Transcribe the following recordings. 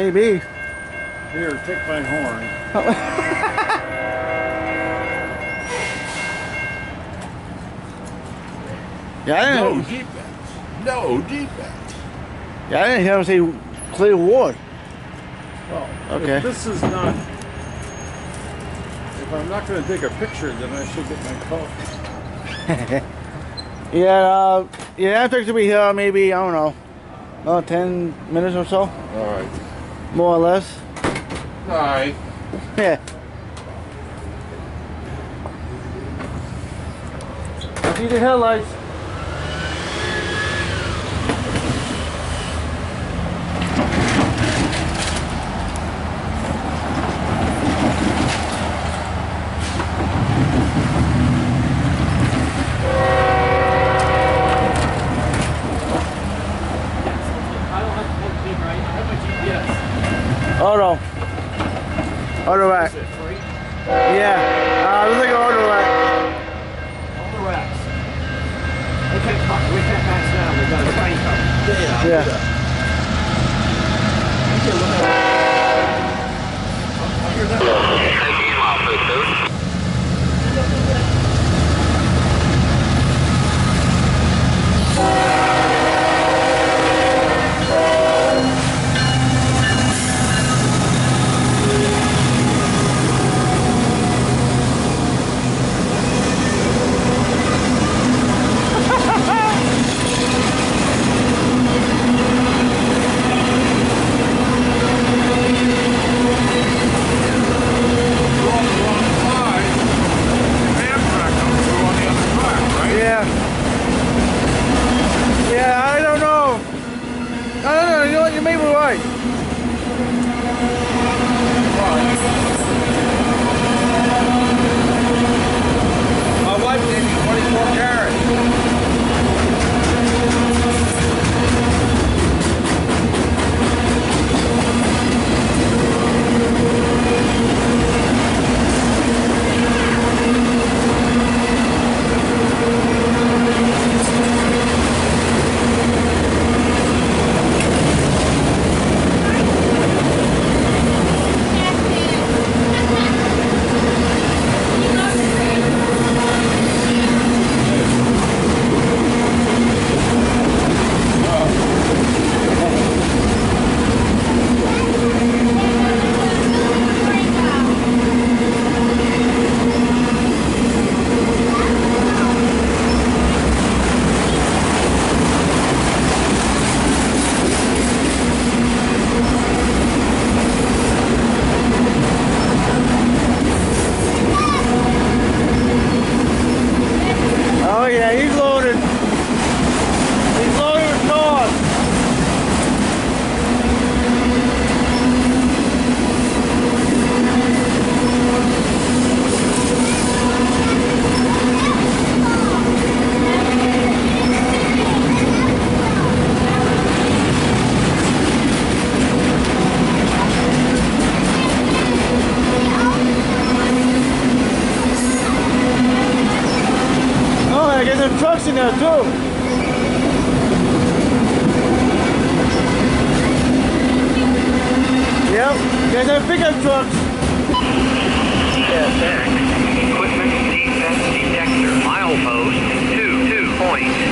Maybe. Here, take my horn. Yeah, I No didn't, no defense. No defense. yeah, I didn't hear him say clear Ward. Well, Okay. if this is not, if I'm not going to take a picture, then I should get my coffee. Yeah, uh, yeah, Amtrak will be here maybe, I don't know, about 10 minutes or so, All right. More or less. All right. Yeah. I see the headlights. I don't have to put it right. I have my GPS. Auto. Auto rack. Is it free? Yeah. Uh, looks like an auto rack. All racks. We can't. We can't pass down. we've got a train coming. Yeah. Yeah. In there too. Yep, guys have pickup trucks. Equipment defect detector. Milepost 22.6.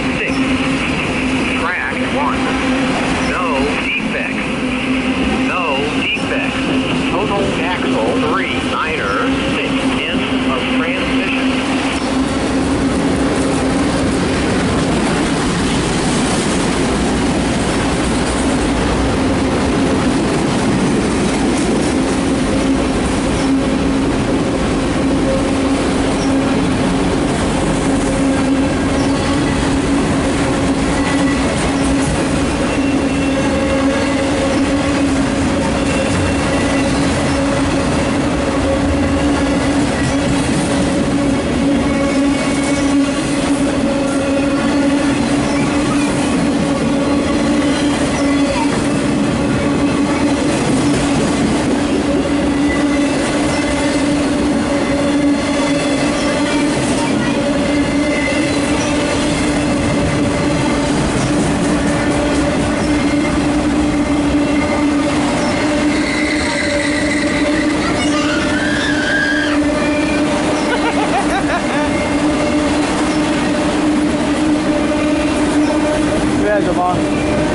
什么？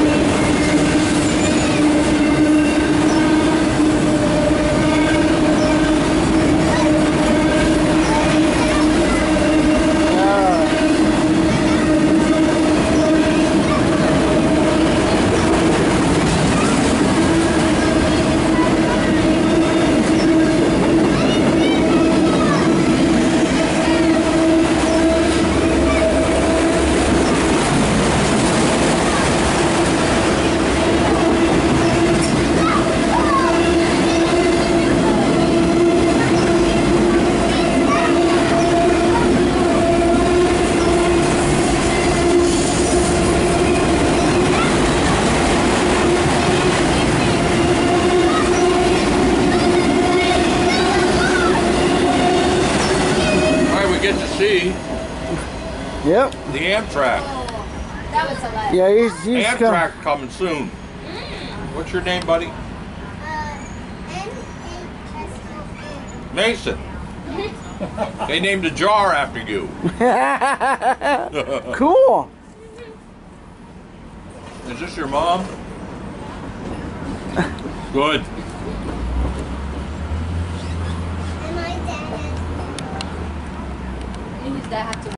Yep. The Amtrak. Oh, that was a lot. Yeah, he's he's come. Amtrak coming soon. What's your name, buddy? Mason. They named a jar after you. cool. Is this your mom? Good. His dad had to